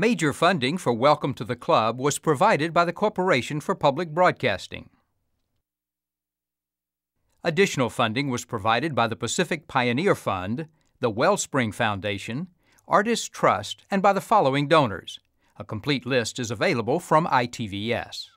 Major funding for Welcome to the Club was provided by the Corporation for Public Broadcasting. Additional funding was provided by the Pacific Pioneer Fund, the Wellspring Foundation, Artists Trust, and by the following donors. A complete list is available from ITVS.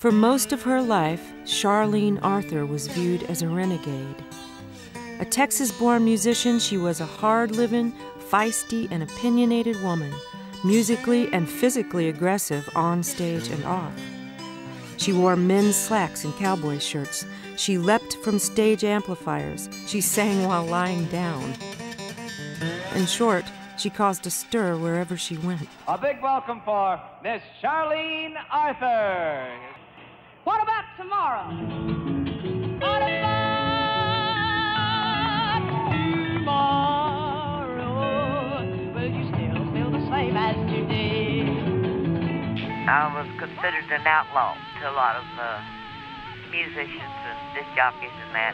For most of her life, Charlene Arthur was viewed as a renegade. A Texas born musician, she was a hard living, feisty, and opinionated woman, musically and physically aggressive on stage and off. She wore men's slacks and cowboy shirts. She leapt from stage amplifiers. She sang while lying down. In short, she caused a stir wherever she went. A big welcome for Miss Charlene Arthur. Tomorrow? The? I was considered an outlaw to a lot of uh, musicians and disc jockeys and that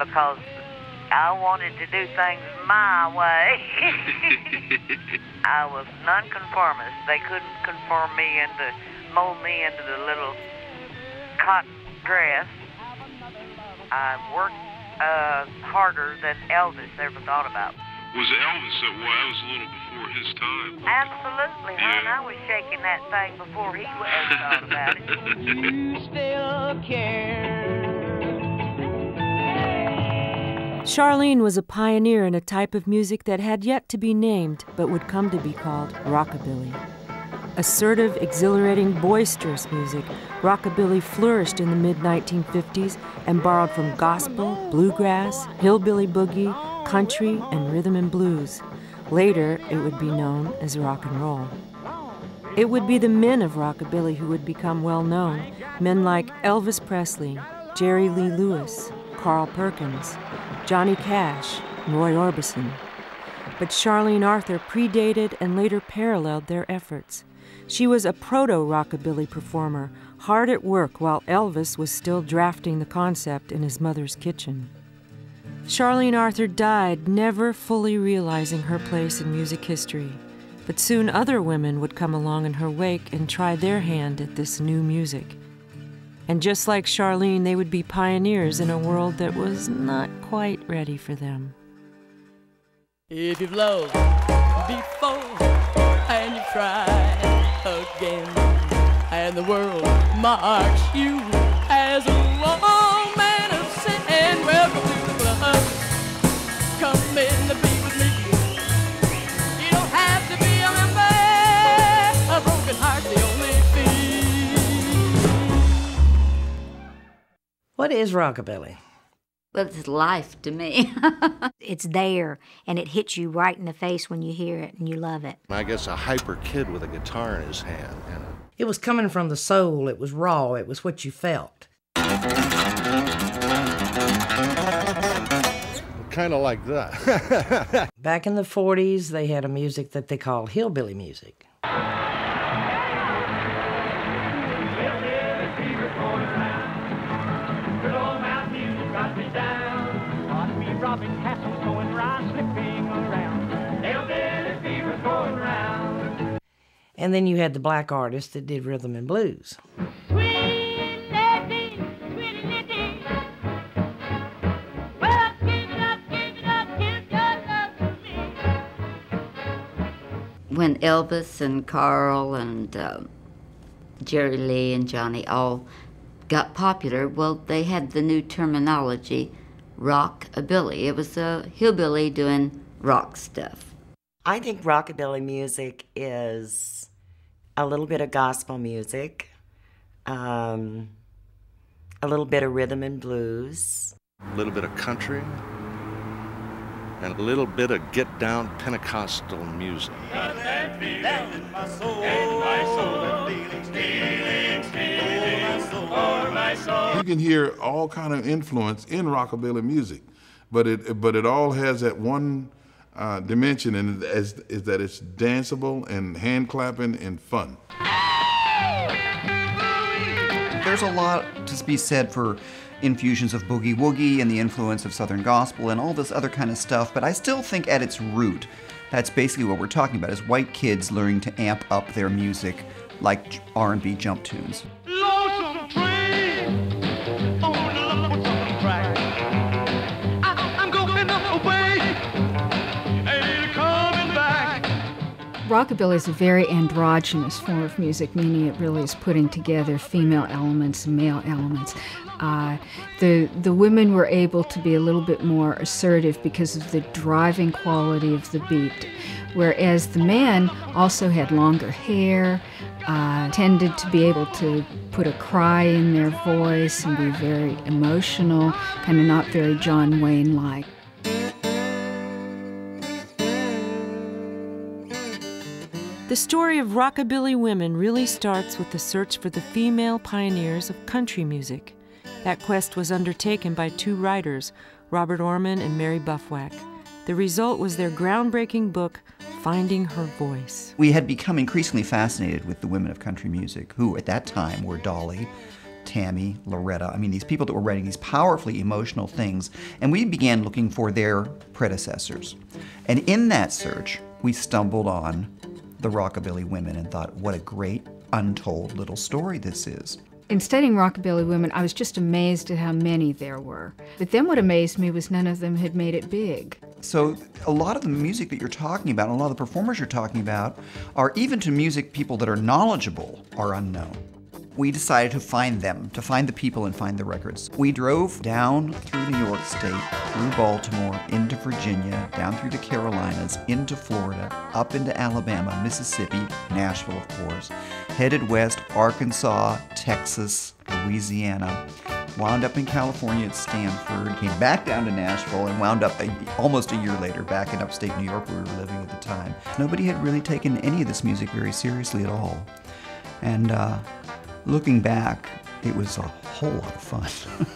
because I wanted to do things my way. I was nonconformist. They couldn't conform me into, mold me into the little cotton dress. I worked uh, harder than Elvis ever thought about. Was Elvis, uh, well, that was a little before his time. Absolutely, hon. Yeah. I was shaking that thing before he ever thought about it. You still care. Charlene was a pioneer in a type of music that had yet to be named but would come to be called rockabilly. Assertive, exhilarating, boisterous music, rockabilly flourished in the mid 1950s and borrowed from gospel, bluegrass, hillbilly boogie, country, and rhythm and blues. Later, it would be known as rock and roll. It would be the men of rockabilly who would become well known, men like Elvis Presley, Jerry Lee Lewis, Carl Perkins, Johnny Cash, and Roy Orbison. But Charlene Arthur predated and later paralleled their efforts. She was a proto rockabilly performer, hard at work while Elvis was still drafting the concept in his mother's kitchen. Charlene Arthur died never fully realizing her place in music history, but soon other women would come along in her wake and try their hand at this new music. And just like Charlene, they would be pioneers in a world that was not quite ready for them. If you've loved before and you've tried again, and the world marks you as a wrong man of sin, welcome to the club. Come in be with me. You don't have to be a member. A broken the only. What is rockabilly? Well, it's life to me. it's there and it hits you right in the face when you hear it and you love it. I guess a hyper kid with a guitar in his hand. You know. It was coming from the soul, it was raw, it was what you felt. Kind of like that. Back in the 40s, they had a music that they called hillbilly music. And then you had the black artists that did rhythm and blues. Sweet lady, sweet lady. Well, give it up, give it up, give your love to me. when Elvis and Carl and uh, Jerry Lee and Johnny all got popular, well, they had the new terminology, rockabilly. It was a hillbilly doing rock stuff. I think rockabilly music is a little bit of gospel music, um, a little bit of rhythm and blues. A little bit of country, and a little bit of get down Pentecostal music. You can hear all kind of influence in rockabilly music, but it but it all has that one uh, dimension, and is, is that it's danceable and hand clapping and fun. There's a lot to be said for infusions of boogie woogie and the influence of Southern gospel and all this other kind of stuff, but I still think at its root, that's basically what we're talking about: is white kids learning to amp up their music like R&B jump tunes. Rockabilly is a very androgynous form of music, meaning it really is putting together female elements and male elements. Uh, the the women were able to be a little bit more assertive because of the driving quality of the beat, whereas the men also had longer hair, uh, tended to be able to put a cry in their voice and be very emotional, kind of not very John Wayne like. The story of rockabilly women really starts with the search for the female pioneers of country music. That quest was undertaken by two writers, Robert Oermann and Mary Bufwack. The result was their groundbreaking book, Finding Her Voice. We had become increasingly fascinated with the women of country music, who at that time were Dolly, Tammy, Loretta. I mean, these people that were writing these powerfully emotional things, and we began looking for their predecessors. And in that search, we stumbled on the Rockabilly Women and thought, what a great untold little story this is. In studying Rockabilly Women, I was just amazed at how many there were. But then what amazed me was none of them had made it big. So, a lot of the music that you're talking about, and a lot of the performers you're talking about, are even to music people that are knowledgeable, are unknown we decided to find them, to find the people and find the records. We drove down through New York State, through Baltimore, into Virginia, down through the Carolinas, into Florida, up into Alabama, Mississippi, Nashville, of course, headed west, Arkansas, Texas, Louisiana, wound up in California at Stanford, came back down to Nashville, and wound up a, almost a year later back in upstate New York where we were living at the time. Nobody had really taken any of this music very seriously at all. And uh, looking back, it was a whole lot of fun.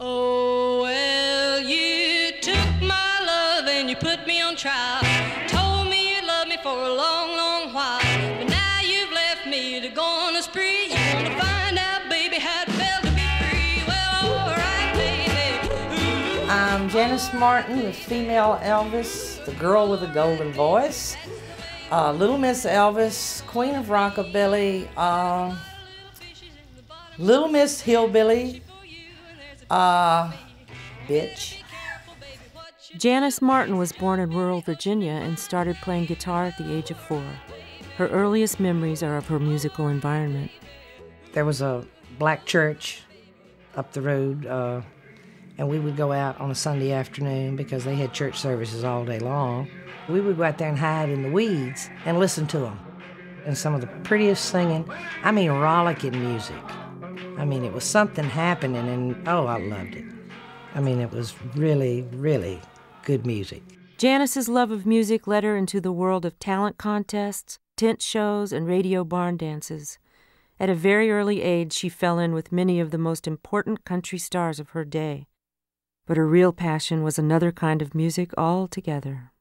oh, well, you took my love and you put me on trial. Told me you loved me for a long, long while. But now you've left me to go on a spree. You want to find out, baby, how it felt to be free. Well, all right, baby. Ooh. I'm Janis Martin, the female Elvis, the girl with the golden voice. Uh, Little Miss Elvis, Queen of Rockabilly. Uh, Little Miss Hillbilly, uh, bitch. Janis Martin was born in rural Virginia and started playing guitar at the age of four. Her earliest memories are of her musical environment. There was a black church up the road, uh, and we would go out on a Sunday afternoon because they had church services all day long. We would go out there and hide in the weeds and listen to them. And some of the prettiest singing, I mean, rollicking music. I mean, it was something happening, and oh, I loved it. I mean, it was really, really good music. Janis's love of music led her into the world of talent contests, tent shows, and radio barn dances. At a very early age, she fell in with many of the most important country stars of her day. But her real passion was another kind of music altogether.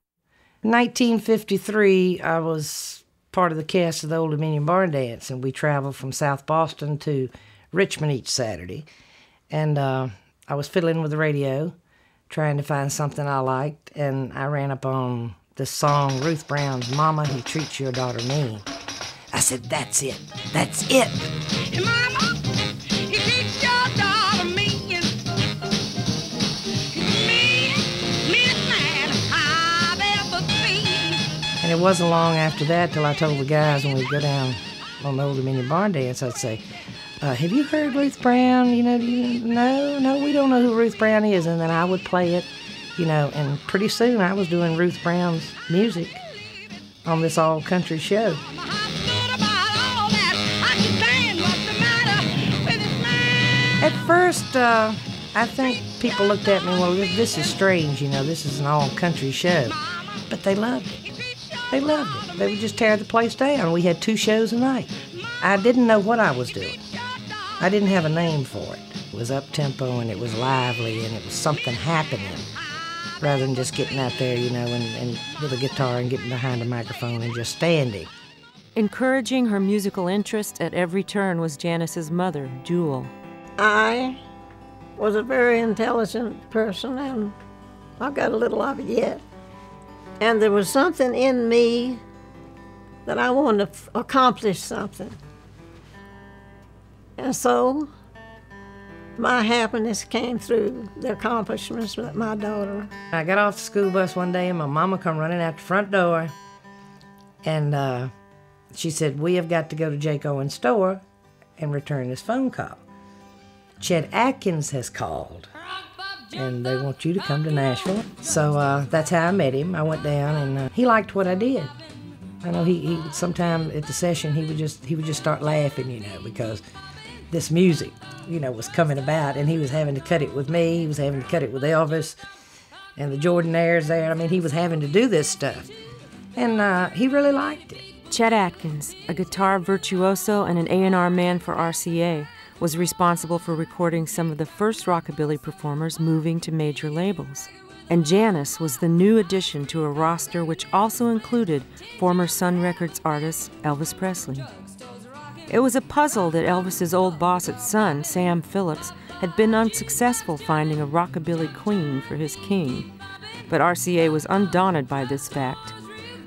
In 1953, I was part of the cast of the Old Dominion Barn Dance, and we traveled from South Boston to Richmond each Saturday. And uh, I was fiddling with the radio, trying to find something I liked, and I ran up on the song Ruth Brown's Mama Who Treats Your Daughter Mean. I said, That's it. That's it. Hey, mama, you treat your daughter mean. Mean, meanest man I've ever been. And it wasn't long after that till I told the guys when we'd go down on the Old Dominion Barn Dance, I'd say, uh, have you heard Ruth Brown? You know, you, no, no, we don't know who Ruth Brown is. And then I would play it, you know, and pretty soon I was doing Ruth Brown's music on this all country show. At first, uh, I think people looked at me, well, this is strange, you know, this is an all country show. But they loved it. They loved it. They would just tear the place down. We had two shows a night. I didn't know what I was doing. I didn't have a name for it. It was up tempo and it was lively and it was something happening rather than just getting out there, you know, and, and with a guitar and getting behind a microphone and just standing. Encouraging her musical interest at every turn was Janis's mother, Jewel. I was a very intelligent person, and I've got a little of it yet. And there was something in me that I wanted to f- accomplish something. And so my happiness came through the accomplishments that my daughter. I got off the school bus one day and my mama come running out the front door and uh, she said, We have got to go to Jake Owen's store and return this phone call. Chet Atkins has called and they want you to come to Nashville. So uh, that's how I met him. I went down and uh, he liked what I did. I know he, he sometime at the session he would just he would just start laughing, you know, because this music, you know, was coming about, and he was having to cut it with me. He was having to cut it with Elvis, and the Jordanaires there. I mean, he was having to do this stuff, and uh, he really liked it. Chet Atkins, a guitar virtuoso and an A&R man for RCA, was responsible for recording some of the first rockabilly performers moving to major labels. And Janis was the new addition to a roster which also included former Sun Records artist Elvis Presley. It was a puzzle that Elvis's old boss at Sun, Sam Phillips, had been unsuccessful finding a rockabilly queen for his king. But RCA was undaunted by this fact.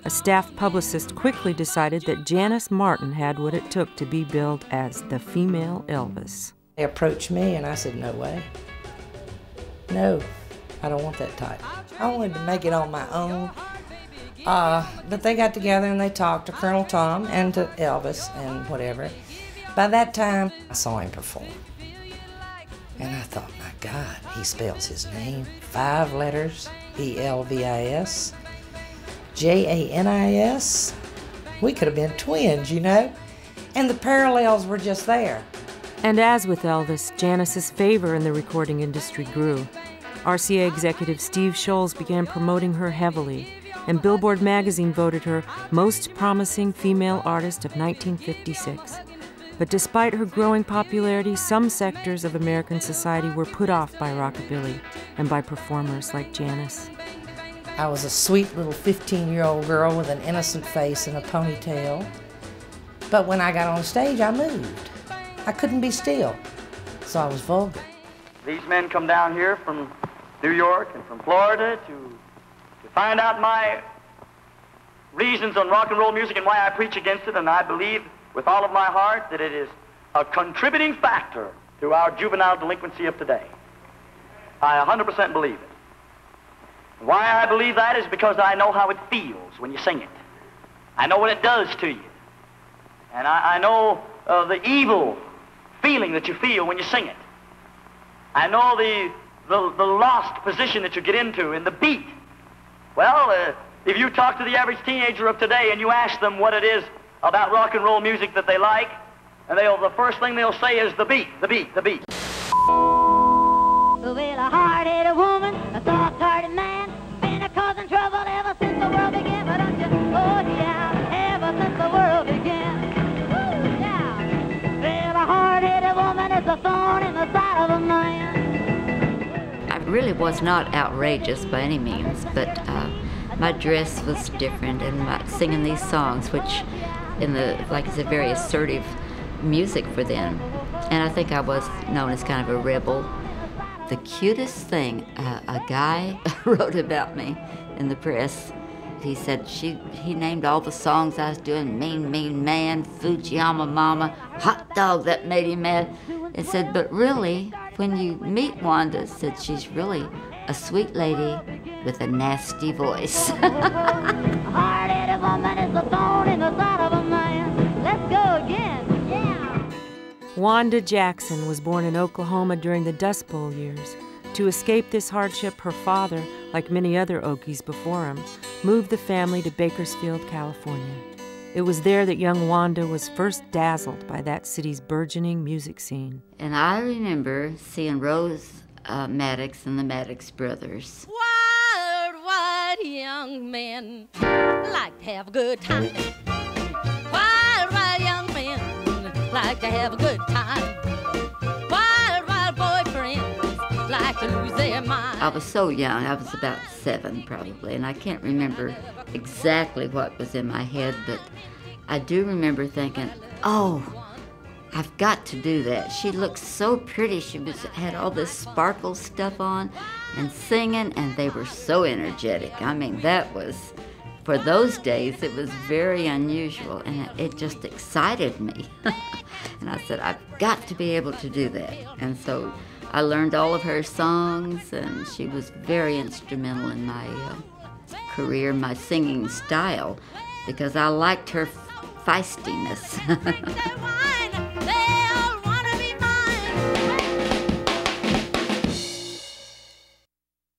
A staff publicist quickly decided that Janis Martin had what it took to be billed as the female Elvis. They approached me, and I said, No way. No, I don't want that type. I wanted to make it on my own. Uh, but they got together and they talked to Colonel Tom and to Elvis and whatever. By that time, I saw him perform. And I thought, my God, he spells his name five letters E L V I S, J A N I S. We could have been twins, you know? And the parallels were just there. And as with Elvis, Janis's favor in the recording industry grew. RCA executive Steve Sholes began promoting her heavily, and Billboard magazine voted her Most Promising Female Artist of 1956. But despite her growing popularity, some sectors of American society were put off by rockabilly and by performers like Janis. I was a sweet little 15 year old girl with an innocent face and a ponytail. But when I got on stage, I moved. I couldn't be still, so I was vulgar. These men come down here from New York and from Florida to, to find out my reasons on rock and roll music and why I preach against it, and I believe with all of my heart that it is a contributing factor to our juvenile delinquency of today. I 100% believe it. Why I believe that is because I know how it feels when you sing it. I know what it does to you. And I, I know uh, the evil feeling that you feel when you sing it. I know the, the, the lost position that you get into in the beat. Well, uh, if you talk to the average teenager of today and you ask them what it is about rock and roll music that they like, and they'll, the first thing they'll say is the beat, the beat, the beat. Well, a hard-headed woman, a soft-hearted man, been a causing trouble ever since the world began. But don't you, oh yeah, ever since the world began. Yeah. Well, a hard-headed woman is a thorn in the side of a man. Really was not outrageous by any means, but uh, my dress was different, and my, singing these songs, which, in the like, is a very assertive music for them, and I think I was known as kind of a rebel. The cutest thing, uh, a guy wrote about me in the press. He said she he named all the songs I was doing, Mean Mean Man, Fujiyama Mama, Hot Dog that made him mad. And said, but really, when you meet Wanda, said she's really a sweet lady with a nasty voice. Wanda Jackson was born in Oklahoma during the Dust Bowl years. To escape this hardship, her father, like many other Okies before him, moved the family to Bakersfield, California. It was there that young Wanda was first dazzled by that city's burgeoning music scene. and I remember seeing Rose uh, Maddox and the Maddox brothers. Wild, wild young men like to have a good time. Wild, wild young men like to have a good time. I was so young. I was about seven, probably, and I can't remember exactly what was in my head, but I do remember thinking, "Oh, I've got to do that." She looked so pretty. She was had all this sparkle stuff on, and singing, and they were so energetic. I mean, that was for those days. It was very unusual, and it, it just excited me. and I said, "I've got to be able to do that," and so. I learned all of her songs, and she was very instrumental in my uh, career, my singing style, because I liked her feistiness.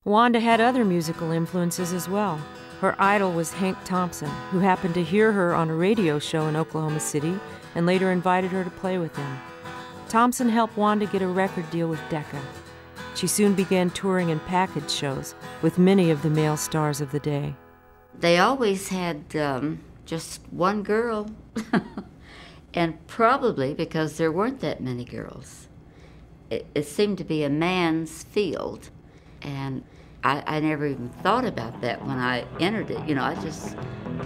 Wanda had other musical influences as well. Her idol was Hank Thompson, who happened to hear her on a radio show in Oklahoma City and later invited her to play with him. Thompson helped Wanda get a record deal with Decca. She soon began touring and package shows with many of the male stars of the day. They always had um, just one girl, and probably because there weren't that many girls. It, it seemed to be a man's field, and I, I never even thought about that when I entered it. You know, I just,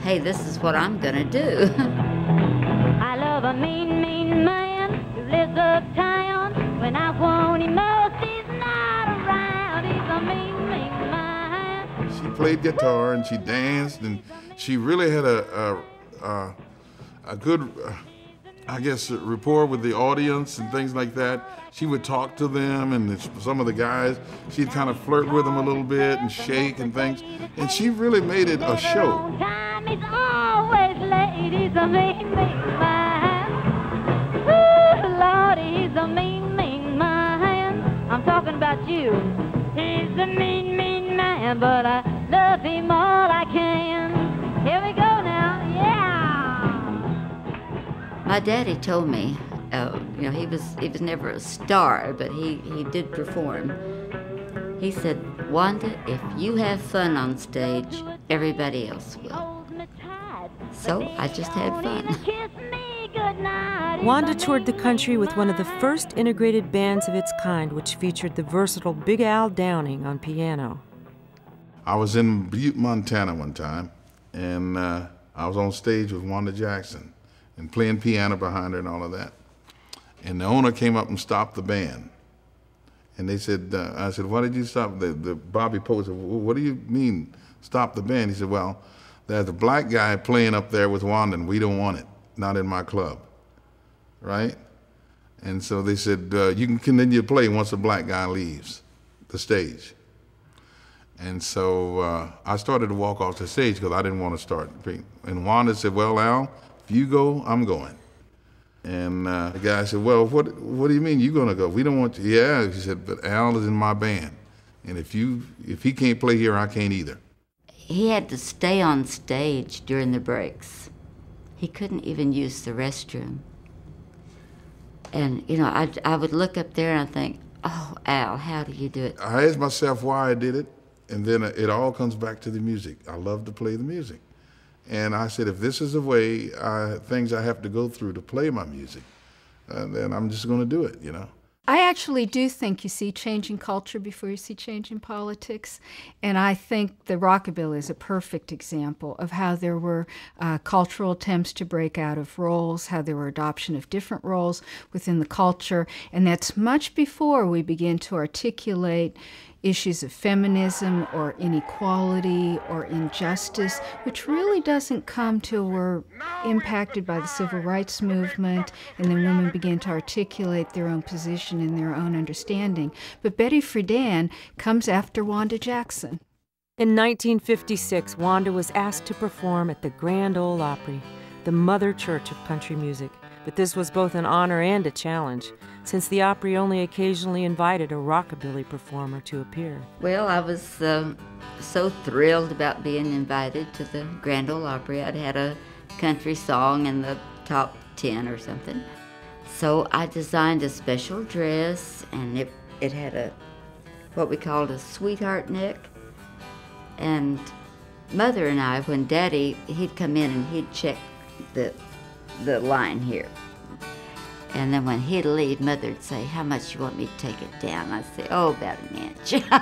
hey, this is what I'm gonna do. I love a mean, mean man who lives uptown. When I want him most, he's not around. He's a mean, mean man. She played guitar and she danced and she really had a a, a, a good, uh, I guess, rapport with the audience and things like that. She would talk to them and some of the guys, she'd kind of flirt with them a little bit and shake and things. And she really made it a show. Time he's always late. He's a mean, mean man. He's a mean, mean man. I'm talking about you. He's a mean, mean man, but I love him all I can. Here we go now, yeah. My daddy told me, uh, you know, he was he was never a star, but he he did perform. He said, Wanda, if you have fun on stage, everybody else will. So I just had fun. Wanda toured the country with one of the first integrated bands of its kind, which featured the versatile Big Al Downing on piano. I was in Butte, Montana one time, and uh, I was on stage with Wanda Jackson and playing piano behind her and all of that. And the owner came up and stopped the band. And they said, uh, I said, why did you stop? The, the Bobby Poe said, "Well, what do you mean stop the band? He said, well, there's a black guy playing up there with Wanda and we don't want it, not in my club, right? And so they said, uh, you can continue to play once the black guy leaves the stage. And so uh, I started to walk off the stage because I didn't want to start. And Wanda said, well, Al, if you go, I'm going. And uh, the guy said, well, what, what do you mean you're going to go? We don't want you. Yeah, he said, but Al is in my band. And if, you, if he can't play here, I can't either. He had to stay on stage during the breaks. He couldn't even use the restroom. And, you know, I, I would look up there and I think, oh, Al, how do you do it? I asked myself why I did it, and then it all comes back to the music. I love to play the music. And I said, if this is the way I, things I have to go through to play my music, uh, then I'm just going to do it, you know. I actually do think you see change in culture before you see change in politics. And I think the rockabilly is a perfect example of how there were uh, cultural attempts to break out of roles, how there were adoption of different roles within the culture. And that's much before we begin to articulate issues of feminism or inequality or injustice, which really doesn't come till we're impacted by the civil rights movement and then women begin to articulate their own position and their own understanding. But Betty Friedan comes after Wanda Jackson. In 1956, Wanda was asked to perform at the Grand Ole Opry, the mother church of country music. But this was both an honor and a challenge, since the Opry only occasionally invited a rockabilly performer to appear. Well, I was um so thrilled about being invited to the Grand Ole Opry. I'd had a country song in the top 10 or something. So I designed a special dress, and it, it had a what we called a sweetheart neck. And Mother and I, when Daddy, he'd come in and he'd check the, the line here. And then when he'd leave, Mother'd say, How much you want me to take it down? I'd say, Oh, about an inch.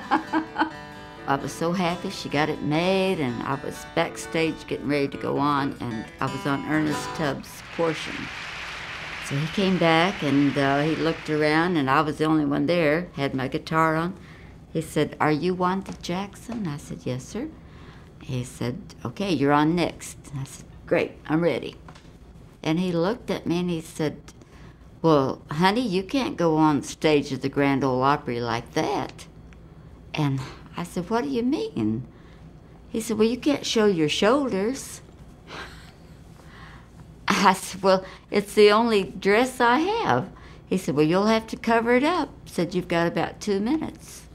I was so happy she got it made, and I was backstage getting ready to go on, and I was on Ernest Tubb's portion. So he came back and uh, he looked around, and I was the only one there, had my guitar on. He said, Are you Wanda Jackson? I said, Yes, sir. He said, Okay, you're on next. I said, Great, I'm ready. And he looked at me and he said, Well, honey, you can't go on stage at the Grand Ole Opry like that. And I said, What do you mean? He said, Well, you can't show your shoulders. I said, Well, it's the only dress I have. He said, Well, you'll have to cover it up. Said, You've got about two minutes.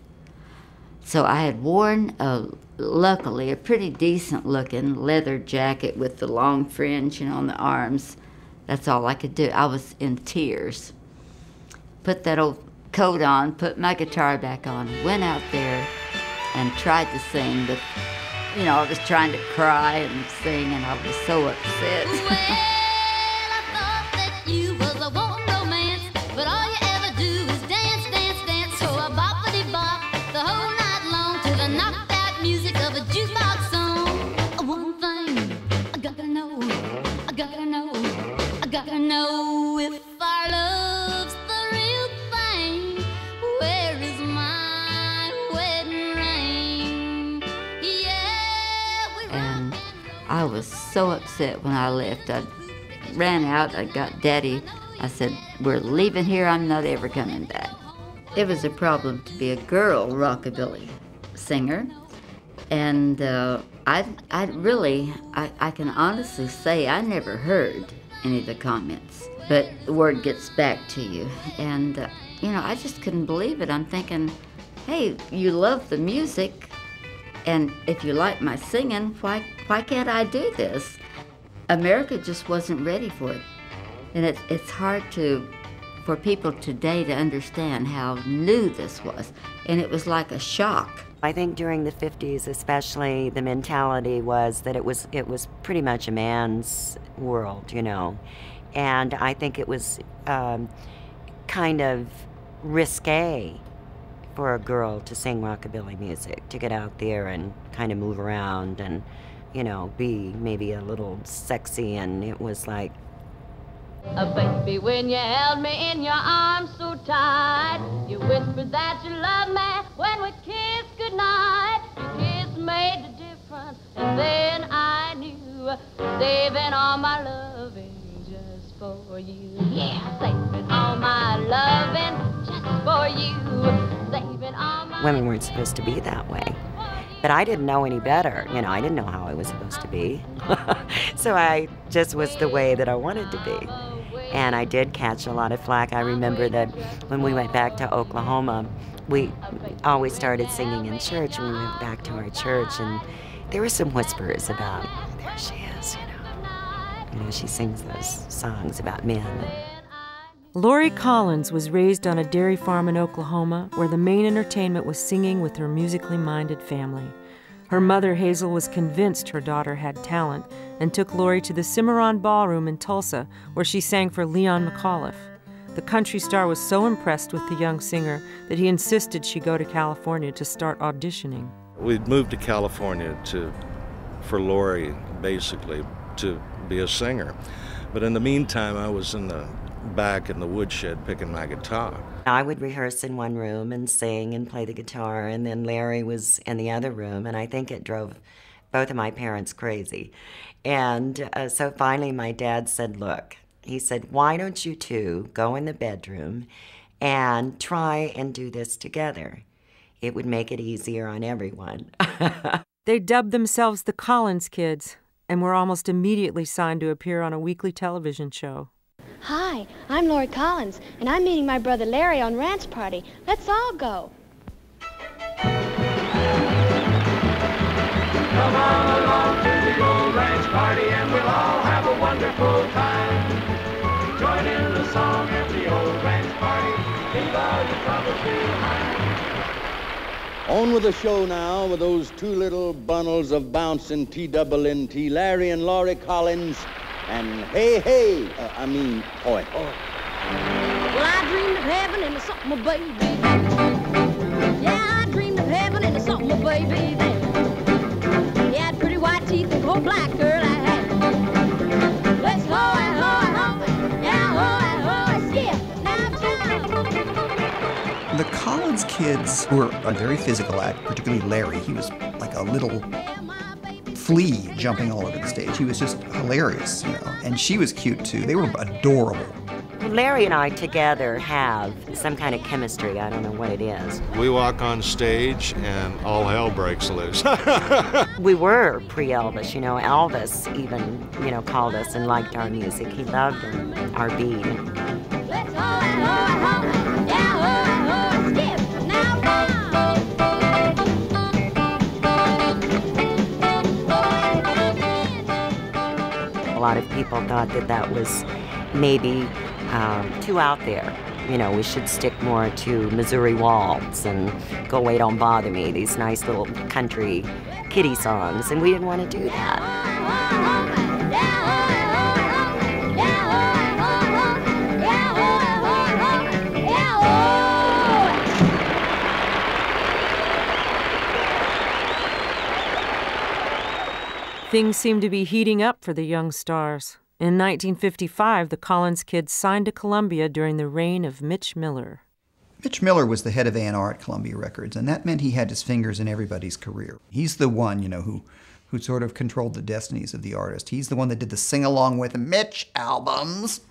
So I had worn, a, luckily, a pretty decent looking leather jacket with the long fringe know, on the arms. That's all I could do. I was in tears. Put that old coat on, put my guitar back on, went out there and tried to sing, but you know, I was trying to cry and sing, and I was so upset. Upset when I left. I ran out, I got Daddy. I said, We're leaving here, I'm not ever coming back. It was a problem to be a girl rockabilly singer. And uh, I, I really, I, I can honestly say I never heard any of the comments, but the word gets back to you. And, uh, you know, I just couldn't believe it. I'm thinking, hey, you love the music, and if you like my singing, why, why can't I do this? America just wasn't ready for it. And it, it's hard to, for people today to understand how new this was. And it was like a shock. I think during the 50s, especially, the mentality was that it was it was pretty much a man's world, you know, and I think it was um, kind of risque for a girl to sing rockabilly music, to get out there and kind of move around and, you know, be maybe a little sexy, and it was like A baby, when you held me in your arms so tight, you whispered that you loved me when we kissed goodnight. Your kiss made the difference, and then I knew, saving all my loving just for you. Yeah, saving all my loving just for you, saving all my. women weren't supposed to be that way. But I didn't know any better. You know, I didn't know how I was supposed to be. so I just was the way that I wanted to be. And I did catch a lot of flack. I remember that when we went back to Oklahoma, we always started singing in church we went back to our church. And there were some whispers about, there she is, you know. You know, she sings those songs about men. Lorrie Collins was raised on a dairy farm in Oklahoma where the main entertainment was singing with her musically minded family. Her mother, Hazel, was convinced her daughter had talent and took Lorrie to the Cimarron Ballroom in Tulsa, where she sang for Leon McAuliffe. The country star was so impressed with the young singer that he insisted she go to California to start auditioning. We'd moved to California to, for Lorrie, basically, to be a singer. But in the meantime, I was in the back in the woodshed picking my guitar. I would rehearse in one room and sing and play the guitar, and then Larry was in the other room, and I think it drove both of my parents crazy. And uh, so finally, my dad said, Look, he said, why don't you two go in the bedroom and try and do this together? It would make it easier on everyone. They dubbed themselves the Collins Kids and were almost immediately signed to appear on a weekly television show. Hi, I'm Lorrie Collins, and I'm meeting my brother Larry on Ranch Party. Let's all go. Come on along to the old ranch party and we'll all have a wonderful time. Join in the song at the old ranch party. Leave all your troubles behind. On with the show now with those two little bundles of bouncing T-double-N-T, Larry and Lorrie Collins, and hey, hey, uh, I mean, hoy, hoy. and something, my baby. Yeah, I dreamed of heaven and something, my baby. He had pretty white teeth and cold black curly hair. Let's ho and ho and ho, yeah, ho and ho and skip. Now jump. The Collins kids were a very physical act, particularly Larry. He was like a little flea jumping all over the stage. He was just hilarious, you know. And she was cute too. They were adorable. Larry and I together have some kind of chemistry. I don't know what it is. We walk on stage and all hell breaks loose. We were pre Elvis, you know. Elvis even, you know, called us and liked our music. He loved our beat. Lot of people thought that that was maybe um, too out there. You know, we should stick more to Missouri Waltz and Go Away Don't Bother Me, these nice little country kiddie songs, and we didn't want to do that. Things seemed to be heating up for the young stars. In 1955, the Collins kids signed to Columbia during the reign of Mitch Miller. Mitch Miller was the head of A&R at Columbia Records, and that meant he had his fingers in everybody's career. He's the one, you know, who who sort of controlled the destinies of the artist. He's the one that did the sing along with Mitch albums.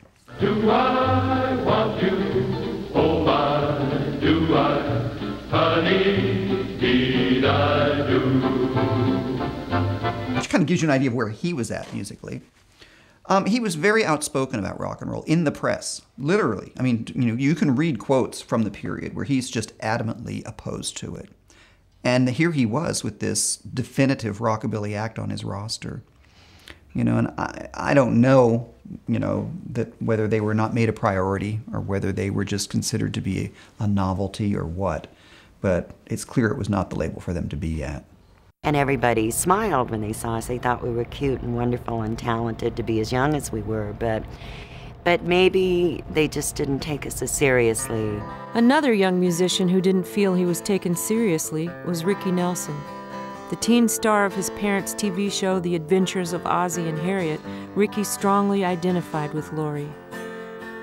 Do I want you? Oh my, do I? Honey, gives you an idea of where he was at musically. Um, he was very outspoken about rock and roll in the press, literally. I mean, you know, you can read quotes from the period where he's just adamantly opposed to it. And here he was with this definitive rockabilly act on his roster. You know, and I, I don't know, you know, that whether they were not made a priority or whether they were just considered to be a novelty or what, but it's clear it was not the label for them to be at. And everybody smiled when they saw us. They thought we were cute and wonderful and talented to be as young as we were, but but maybe they just didn't take us as seriously. Another young musician who didn't feel he was taken seriously was Ricky Nelson. The teen star of his parents' TV show, The Adventures of Ozzie and Harriet, Ricky strongly identified with Lorrie.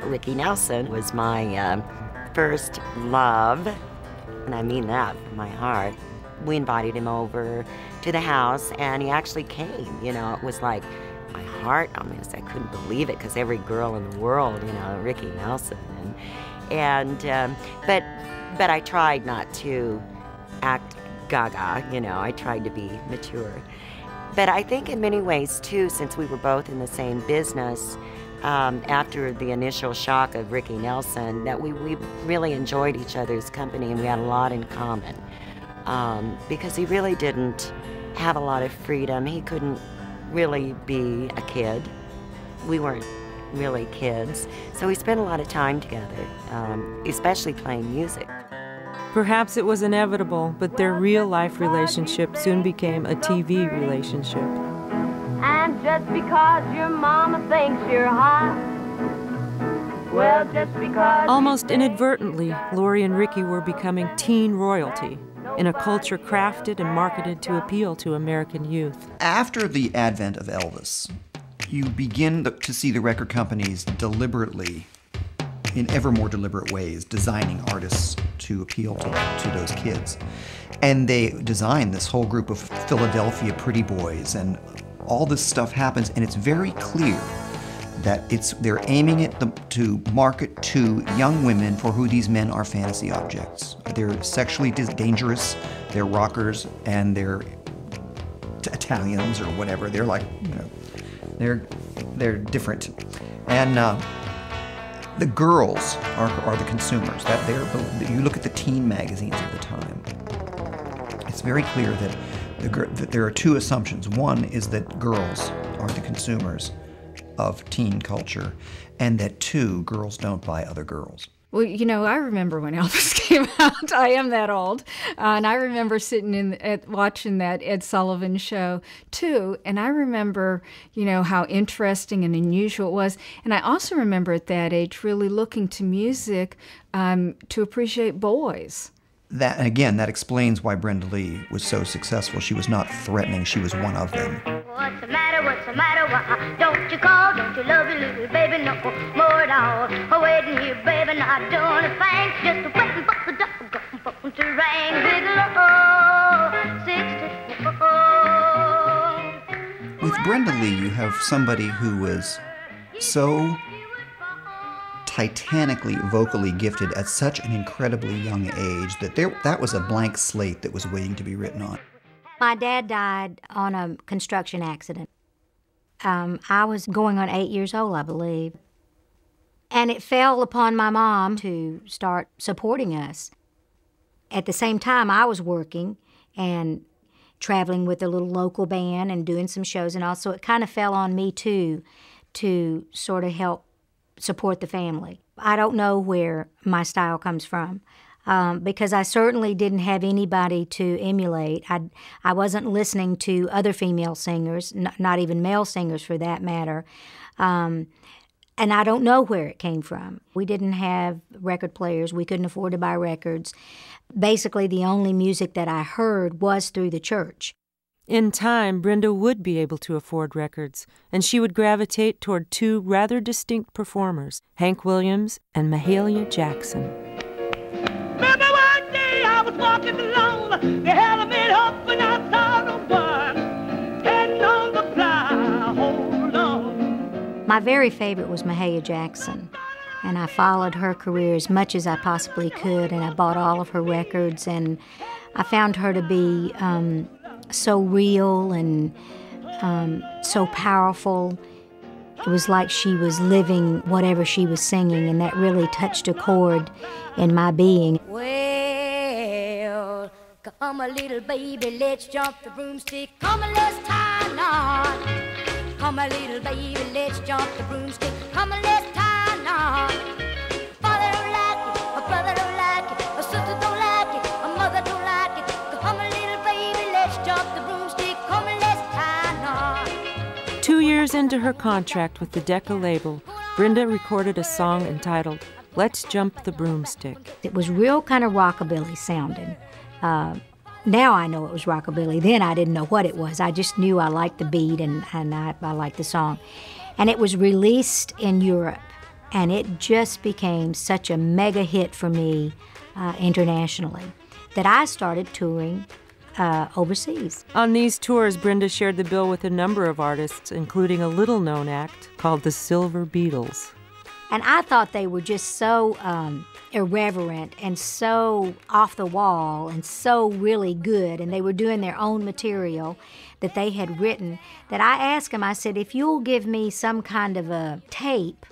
Ricky Nelson was my uh, first love, and I mean that from my heart. We invited him over to the house, and he actually came. You know, it was like my heart. Mean, I couldn't believe it because every girl in the world, you know, Ricky Nelson, and and um, but but I tried not to act gaga. You know, I tried to be mature. But I think in many ways too, since we were both in the same business, um, after the initial shock of Ricky Nelson, that we, we really enjoyed each other's company and we had a lot in common. Um, because he really didn't have a lot of freedom. He couldn't really be a kid. We weren't really kids. So we spent a lot of time together, um, especially playing music. Perhaps it was inevitable, but their real life relationship soon became a TV relationship. And just because your mama thinks you're hot, well, just because. Almost inadvertently, Lorrie and Ricky were becoming teen royalty in a culture crafted and marketed to appeal to American youth. After the advent of Elvis, you begin to see the record companies deliberately, in ever more deliberate ways, designing artists to appeal to, to those kids. And they design this whole group of Philadelphia pretty boys, and all this stuff happens, and it's very clear that it's they're aiming it to market to young women for who these men are fantasy objects. They're sexually dangerous, they're rockers, and they're Italians or whatever. They're like, you know, they're they're different, and uh, the girls are, are the consumers. That they're you look at the teen magazines of the time. It's very clear that, the, that there are two assumptions. One is that girls are the consumers of teen culture, and that two, girls don't buy other girls. Well, you know, I remember when Elvis came out. I am that old, uh, and I remember sitting in at watching that Ed Sullivan show too. And I remember, you know, how interesting and unusual it was. And I also remember at that age really looking to music um, to appreciate boys. That and again, that explains why Brenda Lee was so successful. She was not threatening; she was one of them. What's the matter? What's the matter? Why don't you call? Don't you love your little baby no more at all? Oh, waiting here, baby, not doing a thing, just waiting for the phone to ring. Big low, sixty. With Brenda Lee, you have somebody who was so titanically vocally gifted at such an incredibly young age that there that was a blank slate that was waiting to be written on. My dad died on a construction accident. Um, I was going on eight years old, I believe. And it fell upon my mom to start supporting us. At the same time, I was working and traveling with a little local band and doing some shows and all. So it kind of fell on me too to sort of help support the family. I don't know where my style comes from. Um, because I certainly didn't have anybody to emulate. I, I wasn't listening to other female singers, not even male singers for that matter. Um, and I don't know where it came from. We didn't have record players, we couldn't afford to buy records. Basically, the only music that I heard was through the church. In time, Brenda would be able to afford records, and she would gravitate toward two rather distinct performers, Hank Williams and Mahalia Jackson. Remember one day I was walking along, they had me up and I saw the one heading on the fly. Hold on. My very favorite was Mahalia Jackson, and I followed her career as much as I possibly could, and I bought all of her records, and I found her to be um, so real and um, so powerful. It was like she was living whatever she was singing, and that really touched a chord in my being. Well, come a little baby, let's jump the broomstick. Come a let's tie a knot. Come a little baby, let's jump the broomstick. Come a let's tie a knot. Years into her contract with the Decca label, Brenda recorded a song entitled Let's Jump the Broomstick. It was real kind of rockabilly sounding. Uh, now I know it was rockabilly. Then I didn't know what it was. I just knew I liked the beat and, and I, I liked the song. And it was released in Europe, and it just became such a mega hit for me uh, internationally that I started touring uh, overseas. On these tours, Brenda shared the bill with a number of artists, including a little known act called the Silver Beatles. And I thought they were just so um, irreverent and so off the wall and so really good, and they were doing their own material that they had written. That I asked them, I said, if you'll give me some kind of a tape,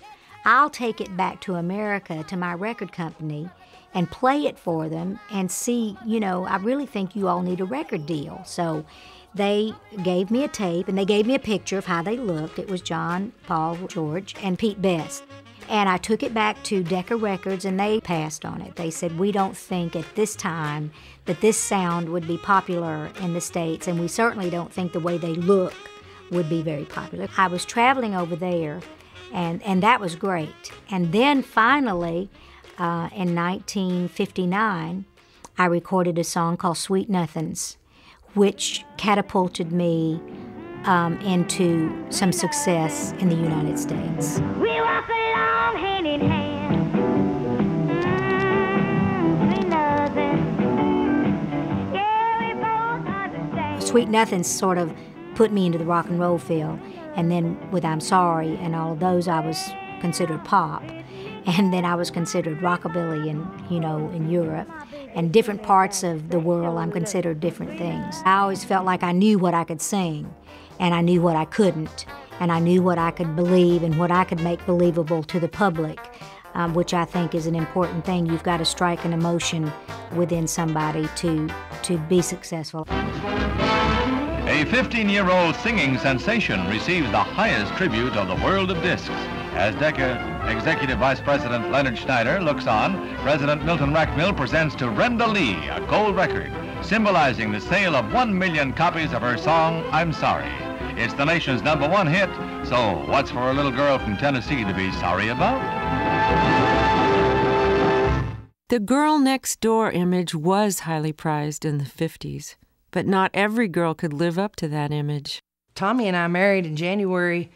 I'll take it back to America to my record company and play it for them and see, you know, I really think you all need a record deal. So they gave me a tape and they gave me a picture of how they looked. It was John, Paul, George, and Pete Best. And I took it back to Decca Records and they passed on it. They said, We don't think at this time that this sound would be popular in the States, and we certainly don't think the way they look would be very popular. I was traveling over there, and, and that was great. And then finally, uh, in 1959, I recorded a song called Sweet Nothings, which catapulted me um, into some success in the United States. We walk along hand in hand. Sweet nothing. Yeah, we both understand. Sweet Nothings sort of put me into the rock and roll field. And then with I'm Sorry and all of those, I was considered pop. And then I was considered rockabilly in, you know, in Europe. And different parts of the world, I'm considered different things. I always felt like I knew what I could sing, and I knew what I couldn't, and I knew what I could believe and what I could make believable to the public, um, which I think is an important thing. You've got to strike an emotion within somebody to, to be successful. A 15 year old singing sensation receives the highest tribute of the world of discs as Decca Executive Vice President Leonard Schneider looks on. President Milton Rackmil presents to Brenda Lee a gold record symbolizing the sale of one million copies of her song, I'm Sorry. It's the nation's number one hit, so what's for a little girl from Tennessee to be sorry about? The girl next door image was highly prized in the 50s, but not every girl could live up to that image. Tommy and I married in January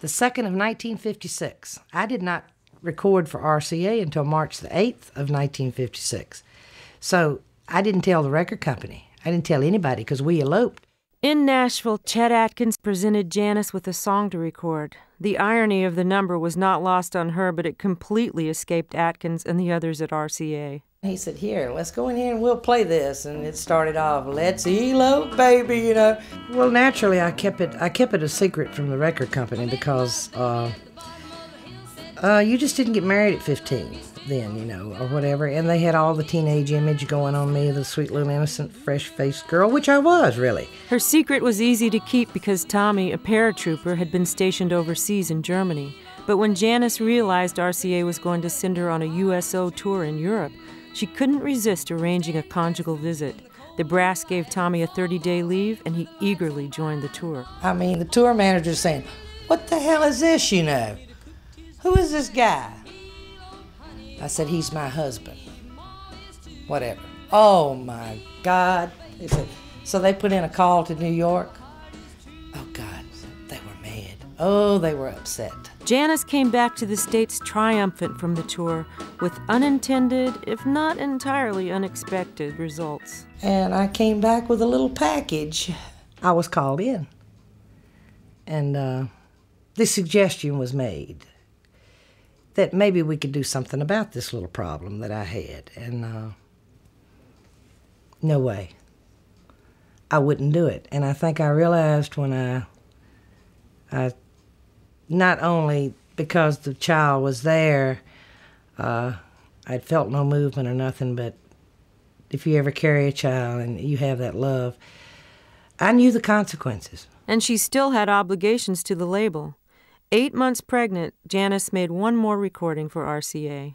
the 2nd of 1956. I did not record for RCA until March the 8th of 1956. So I didn't tell the record company. I didn't tell anybody because we eloped. In Nashville, Chet Atkins presented Janis with a song to record. The irony of the number was not lost on her, but it completely escaped Atkins and the others at RCA. He said, Here, let's go in here and we'll play this. And it started off, Let's elope, baby, you know. Well, naturally, I kept it, I kept it a secret from the record company because uh, uh, you just didn't get married at 15 then, you know, or whatever. And they had all the teenage image going on me, the sweet little innocent, fresh faced girl, which I was, really. Her secret was easy to keep because Tommy, a paratrooper, had been stationed overseas in Germany. But when Janis realized RCA was going to send her on a USO tour in Europe, she couldn't resist arranging a conjugal visit. The brass gave Tommy a 30 day leave, and he eagerly joined the tour. I mean, the tour manager's saying, What the hell is this, you know? Who is this guy? I said, He's my husband. Whatever. Oh my God. So they put in a call to New York. Oh God, they were mad. Oh, they were upset. Janis came back to the States triumphant from the tour with unintended, if not entirely unexpected, results. And I came back with a little package. I was called in. And uh, the suggestion was made that maybe we could do something about this little problem that I had. And uh, no way. I wouldn't do it. And I think I realized when I, I not only because the child was there, uh, I'd felt no movement or nothing, but if you ever carry a child and you have that love, I knew the consequences. And she still had obligations to the label. Eight months pregnant, Janis made one more recording for RCA.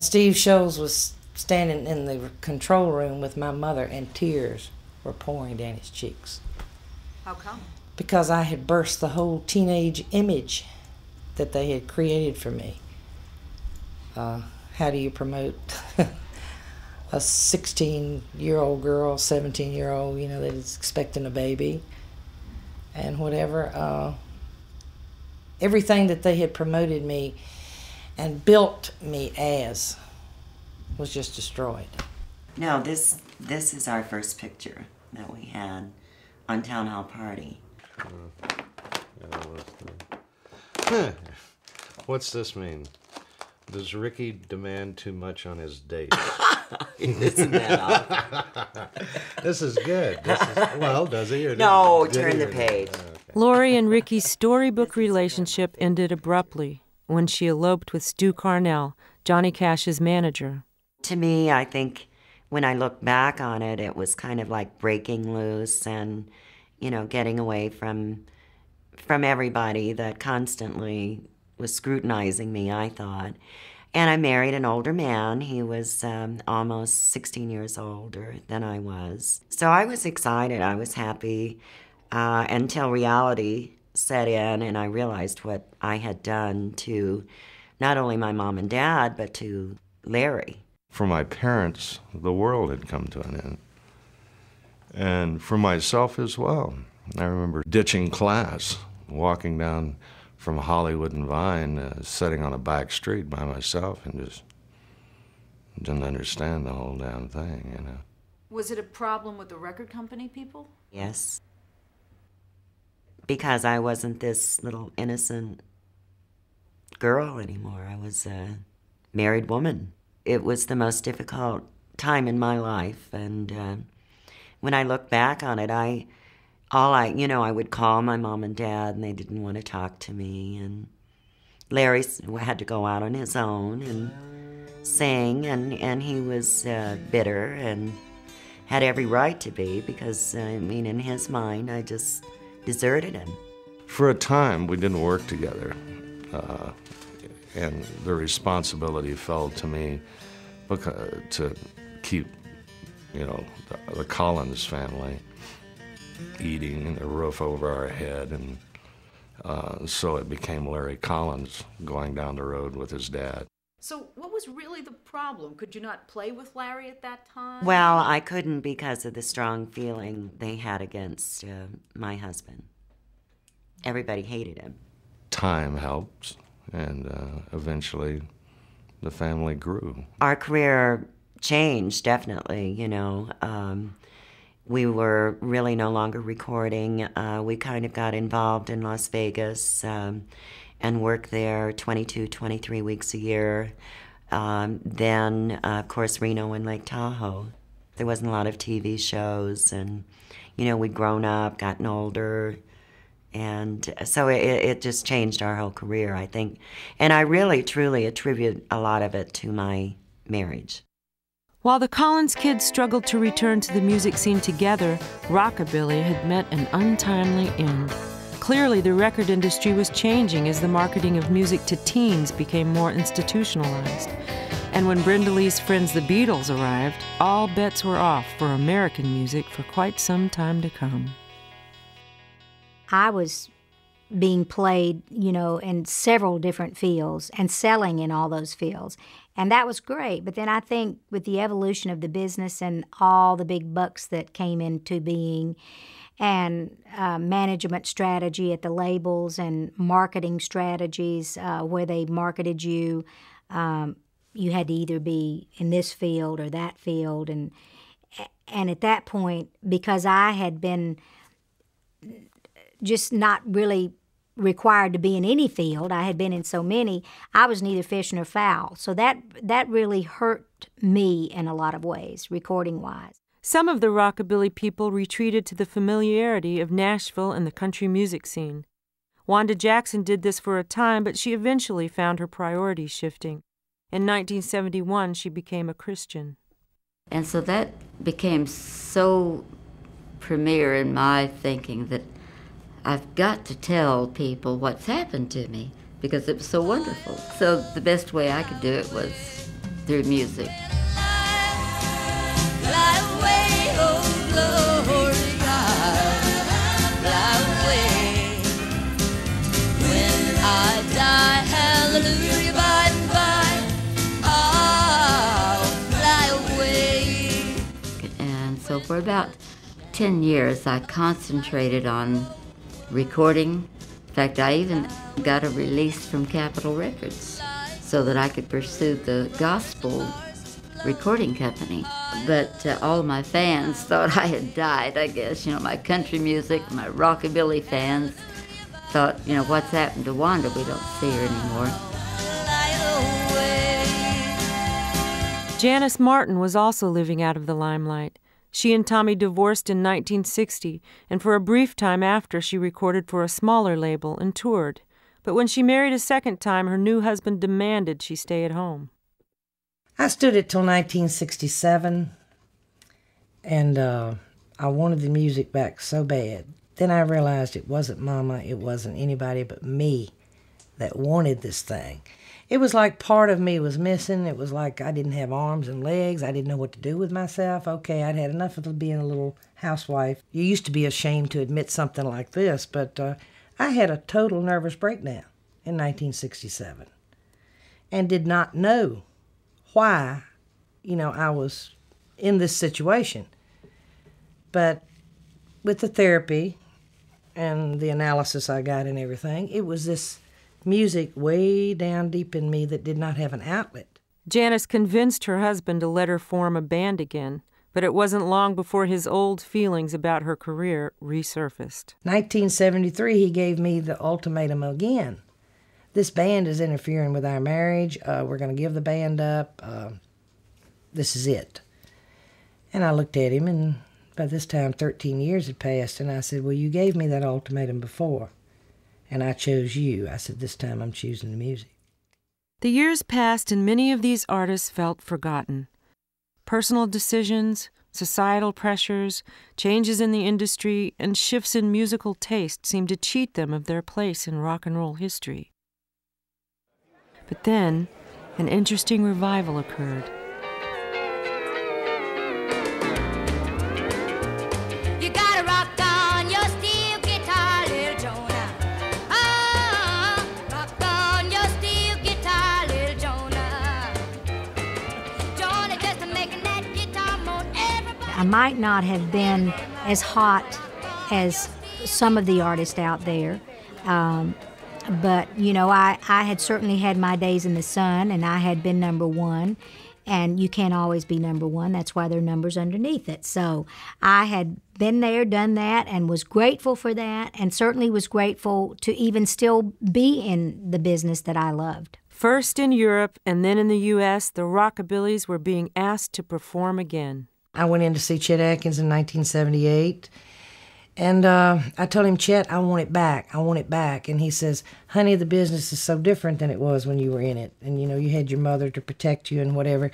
Steve Sholes was standing in the control room with my mother, and tears were pouring down his cheeks. How come? Because I had burst the whole teenage image that they had created for me. Uh, how do you promote a 16 year old girl, 17 year old, you know, that is expecting a baby and whatever? Uh, everything that they had promoted me and built me as was just destroyed. No, this this is our first picture that we had on Town Hall Party. What's this mean? Does Ricky demand too much on his date? Isn't that awful? this is good. This is, well, does he? Or No, did turn he the or- page. Lorrie and Ricky's storybook relationship ended abruptly when she eloped with Stu Carnall, Johnny Cash's manager. To me, I think when I look back on it, it was kind of like breaking loose and, you know, getting away from from everybody that constantly was scrutinizing me, I thought. And I married an older man. He was um, almost 16 years older than I was. So I was excited. I was happy uh, until reality set in and I realized what I had done to not only my mom and dad, but to Larry. For my parents, the world had come to an end. And for myself as well. I remember ditching class, walking down from Hollywood and Vine, uh, sitting on a back street by myself and just didn't understand the whole damn thing, you know. Was it a problem with the record company people? Yes. Because I wasn't this little innocent girl anymore. I was a married woman. It was the most difficult time in my life. And uh, when I look back on it, I, all I, you know, I would call my mom and dad and they didn't want to talk to me. And Larry had to go out on his own and sing. And, and he was uh, bitter and had every right to be because, uh, I mean, in his mind, I just deserted him. For a time, we didn't work together. Uh, and the responsibility fell to me to keep, you know, the, the Collins family eating and a roof over our head. And uh, so it became Larry Collins going down the road with his dad. So, what was really the problem? Could you not play with Larry at that time? Well, I couldn't because of the strong feeling they had against uh, my husband. Everybody hated him. Time helped, and uh, eventually the family grew. Our career changed, definitely, you know. Um, we were really no longer recording. Uh, we kind of got involved in Las Vegas um, and worked there 22, 23 weeks a year. Um, then, uh, of course, Reno and Lake Tahoe. There wasn't a lot of TV shows, and, you know, we'd grown up, gotten older, and so it, it just changed our whole career, I think. And I really, truly attribute a lot of it to my marriage. While the Collins kids struggled to return to the music scene together, rockabilly had met an untimely end. Clearly, the record industry was changing as the marketing of music to teens became more institutionalized. And when Brenda Lee's friends the Beatles arrived, all bets were off for American music for quite some time to come. I was being played, you know, in several different fields and selling in all those fields. And that was great. But then I think with the evolution of the business and all the big bucks that came into being, and uh, management strategy at the labels and marketing strategies uh, where they marketed you, um, you had to either be in this field or that field. And, and at that point, because I had been just not really required to be in any field. I had been in so many. I was neither fish nor fowl. So that that really hurt me in a lot of ways, recording wise. Some of the rockabilly people retreated to the familiarity of Nashville and the country music scene. Wanda Jackson did this for a time, but she eventually found her priorities shifting. In 1971, she became a Christian. And so that became so premier in my thinking that I've got to tell people what's happened to me because it was so wonderful. So the best way I could do it was through music. And so for about 10 years, I concentrated on recording. In fact, I even got a release from Capitol Records so that I could pursue the gospel recording company. But uh, all my fans thought I had died, I guess. You know, my country music, my rockabilly fans thought, you know, what's happened to Wanda? We don't see her anymore. Janis Martin was also living out of the limelight. She and Tommy divorced in 1960, and for a brief time after, she recorded for a smaller label and toured. But when she married a second time, her new husband demanded she stay at home. I stood it till 1967, and uh, I wanted the music back so bad. Then I realized it wasn't Mama, it wasn't anybody but me that wanted this thing. It was like part of me was missing. It was like I didn't have arms and legs. I didn't know what to do with myself. Okay, I'd had enough of being a little housewife. You used to be ashamed to admit something like this, but uh, I had a total nervous breakdown in 1967 and did not know why, you know, I was in this situation. But with the therapy and the analysis I got and everything, it was this music way down deep in me that did not have an outlet. Janis convinced her husband to let her form a band again, but it wasn't long before his old feelings about her career resurfaced. 1973, he gave me the ultimatum again. This band is interfering with our marriage. Uh, we're going to give the band up. Uh, this is it. And I looked at him, and by this time, 13 years had passed, and I said, Well, you gave me that ultimatum before and I chose you. I said, This time I'm choosing the music. The years passed, and many of these artists felt forgotten. Personal decisions, societal pressures, changes in the industry, and shifts in musical taste seemed to cheat them of their place in rock and roll history. But then, an interesting revival occurred. Might not have been as hot as some of the artists out there. Um, but, you know, I, I had certainly had my days in the sun and I had been number one. And you can't always be number one. That's why there are numbers underneath it. So I had been there, done that, and was grateful for that, and certainly was grateful to even still be in the business that I loved. First in Europe and then in the U.S., the Rockabillys were being asked to perform again. I went in to see Chet Atkins in 1978. And uh, I told him, Chet, I want it back. I want it back. And he says, honey, the business is so different than it was when you were in it. And, you know, you had your mother to protect you and whatever.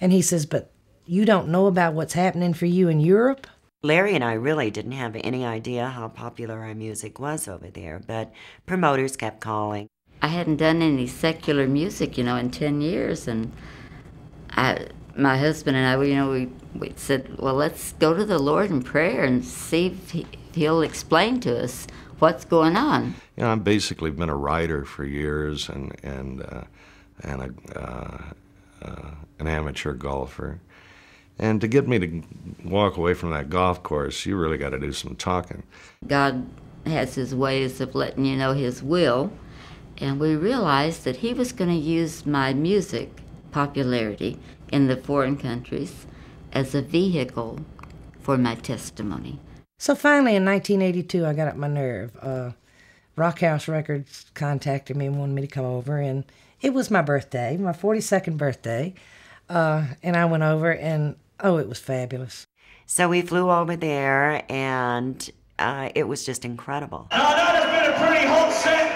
And he says, but you don't know about what's happening for you in Europe? Larry and I really didn't have any idea how popular our music was over there, but promoters kept calling. I hadn't done any secular music, you know, in 10 years. And I, my husband and I, you know, we, we said, well, let's go to the Lord in prayer and see if, he, if He'll explain to us what's going on. You know, I've basically been a writer for years and, and, uh, and a, uh, uh, an amateur golfer. And to get me to walk away from that golf course, you really got to do some talking. God has His ways of letting you know His will. And we realized that He was going to use my music popularity in the foreign countries as a vehicle for my testimony. So finally, in 1982, I got up my nerve. Uh, Rockhouse Records contacted me and wanted me to come over, and it was my birthday, my 42nd birthday. Uh, and I went over, and oh, it was fabulous. So we flew over there, and uh, it was just incredible. And I know it's been a pretty hot set,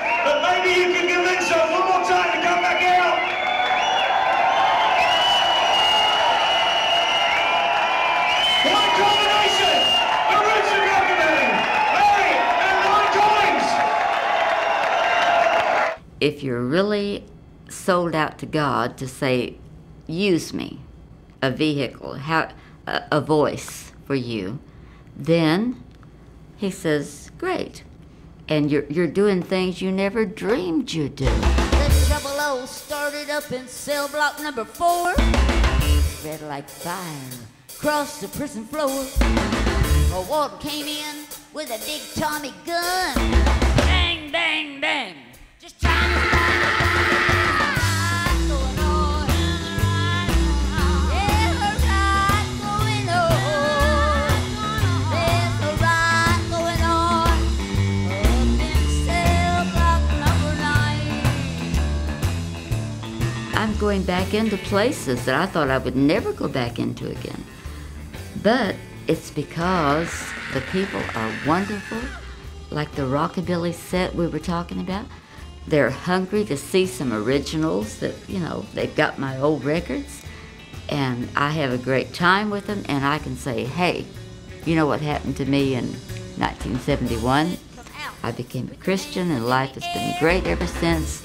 If you're really sold out to God to say, use me, a vehicle, how, a, voice for you, then He says, great. And you're, you're doing things you never dreamed you'd do. The trouble O started up in cell block number four. Spread like fire across the prison floor. A warden came in with a big Tommy gun. Dang, dang, dang. I'm going back into places that I thought I would never go back into again. But it's because the people are wonderful, like the rockabilly set we were talking about. They're hungry to see some originals that, you know, they've got my old records. And I have a great time with them, and I can say, hey, you know what happened to me in 1971? I became a Christian, and life has been great ever since.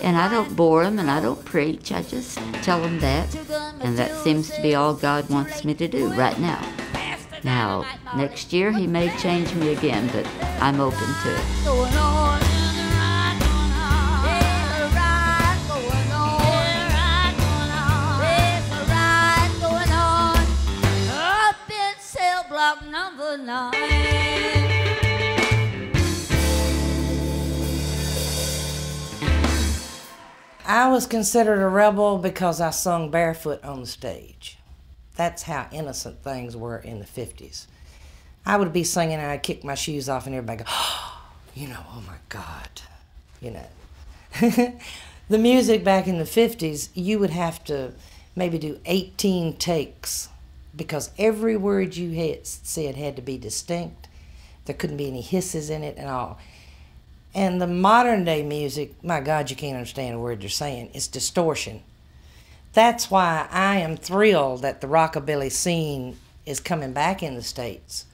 And I don't bore them and I don't preach. I just tell them that. And that seems to be all God wants me to do right now. Now, next year he may change me again, but I'm open to it. I was considered a rebel because I sung barefoot on the stage. That's how innocent things were in the 50s. I would be singing and I'd kick my shoes off and everybody go, oh, you know, oh my God, you know. the music back in the 50s, you would have to maybe do 18 takes because every word you had said had to be distinct. There couldn't be any hisses in it at all. And the modern day music, my God, you can't understand a word they're saying. It's distortion. That's why I am thrilled that the rockabilly scene is coming back in the States.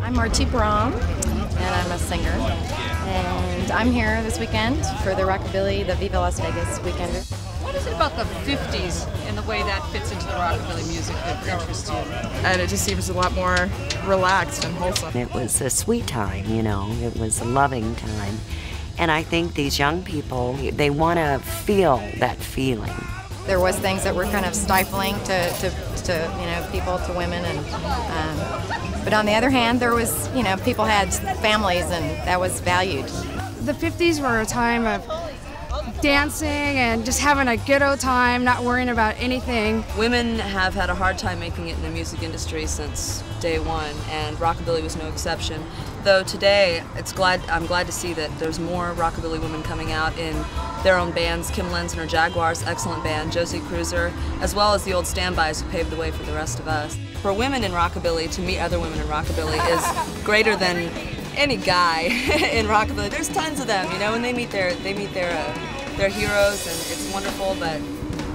I'm Marti Brom, and I'm a singer. And I'm here this weekend for the Rockabilly, the Viva Las Vegas Weekender. What is it about the 50s and the way that fits into the rockabilly music that interests you? And it just seems a lot more relaxed and wholesome. It was a sweet time, you know, it was a loving time. And I think these young people, they want to feel that feeling. There was things that were kind of stifling to, to, to you know people, to women, and um, but on the other hand, there was you know people had families, and that was valued. The 50s were a time of dancing and just having a good old time, not worrying about anything. Women have had a hard time making it in the music industry since day one, and rockabilly was no exception. Though today, it's glad I'm glad to see that there's more rockabilly women coming out in their own bands. Kim Lenz and her Jaguars, excellent band. Josie Kreuzer, as well as the old standbys who paved the way for the rest of us. For women in rockabilly to meet other women in rockabilly is greater than any guy in rockabilly. There's tons of them, you know, and they meet their they meet their uh, their heroes, and it's wonderful. But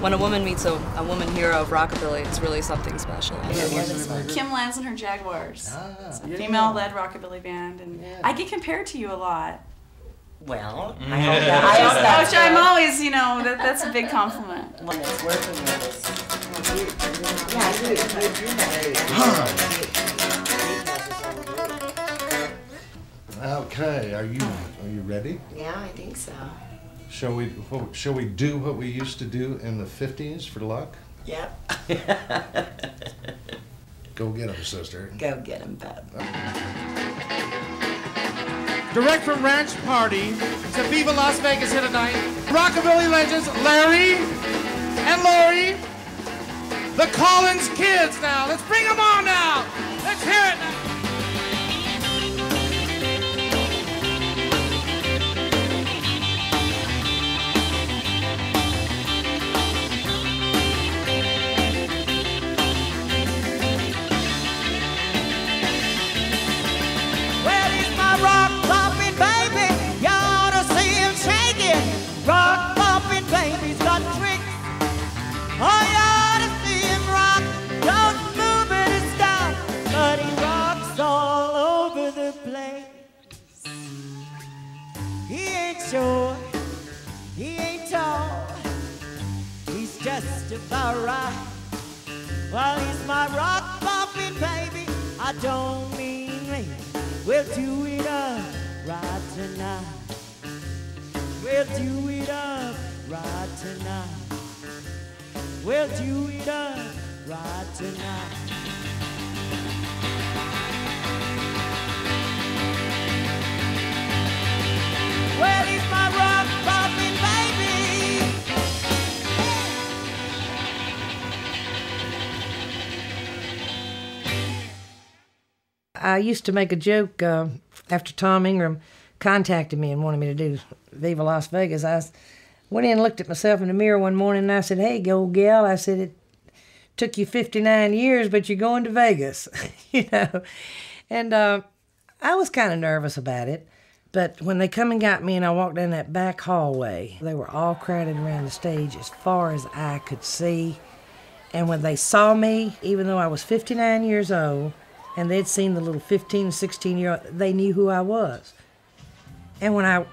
when a woman meets a, a woman hero of rockabilly, it's really something special. Yeah, Kim Lenz and her Jaguars. It's a female-led rockabilly band, and I get compared to you a lot. Well, I mm. hope that- I hope oh, that's Which I'm good. always, you know, that, that's a big compliment. When it's working with us. Yeah, you, Okay, are you are you ready? Yeah, I think so. Shall we shall we do what we used to do in the 50s for luck? Yep. Go get 'em, sister. Go get him, bub. Direct from Ranch Party to Viva Las Vegas here tonight. Rockabilly legends Larry and Lorrie. The Collins kids now. Let's bring them on now. Let's hear it now. Just about right. Well, he's my rock popping baby. I don't mean me. We'll do it up right tonight. We'll do it up right tonight. We'll do it up right tonight. Well, he's my rock I used to make a joke uh, after Tom Ingham contacted me and wanted me to do Viva Las Vegas. I went in and looked at myself in the mirror one morning and I said, Hey, old gal, I said, it took you 59 years, but you're going to Vegas, you know. And uh, I was kind of nervous about it. But when they come and got me and I walked down that back hallway, they were all crowded around the stage as far as I could see. And when they saw me, even though I was 59 years old, and they'd seen the little 15, 16 year old, they knew who I was. And when I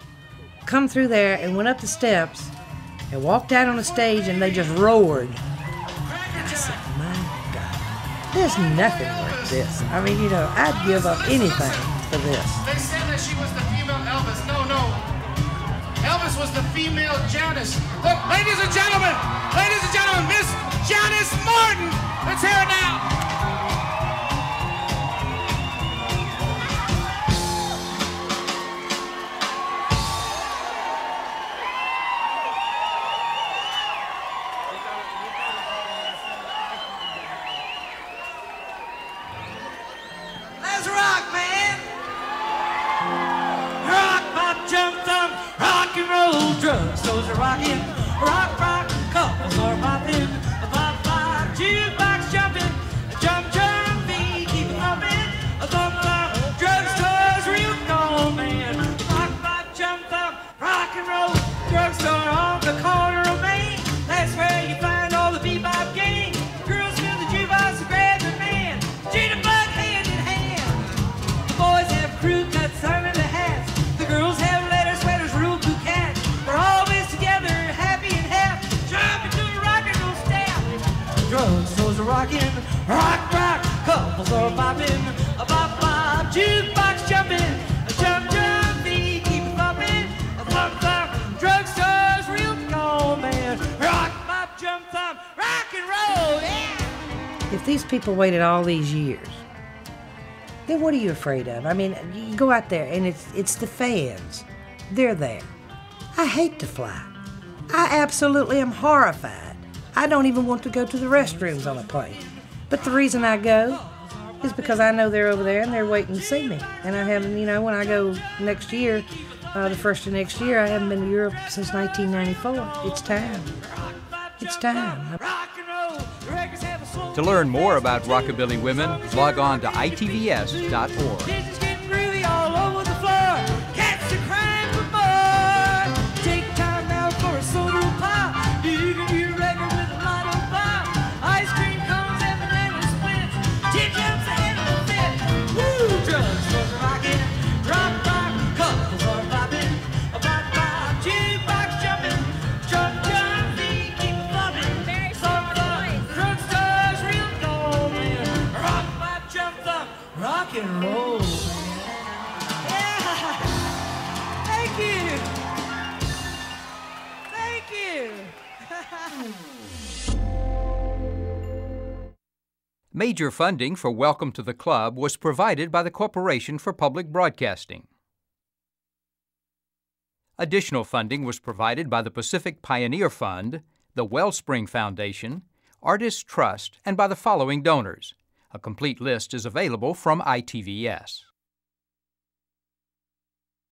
come through there and went up the steps and walked out on the stage and they just roared, and I said, my God, there's nothing like this. I mean, you know, I'd give up anything for this. They said that she was the female Elvis. No, no. Elvis was the female Janis. Look, ladies and gentlemen, ladies and gentlemen, Miss Janis Martin. Let's hear it now. These people waited all these years, then what are you afraid of? I mean, you go out there and it's it's the fans. They're there. I hate to fly. I absolutely am horrified. I don't even want to go to the restrooms on a plane. But the reason I go is because I know they're over there and they're waiting to see me. And I haven't, you know, when I go next year, uh, the first of next year, I haven't been to Europe since 1994. It's time. It's time. To learn more about Rockabilly Women, log on to itvs.org. Major funding for Welcome to the Club was provided by the Corporation for Public Broadcasting. Additional funding was provided by the Pacific Pioneer Fund, the Wellspring Foundation, Artists Trust, and by the following donors. A complete list is available from ITVS.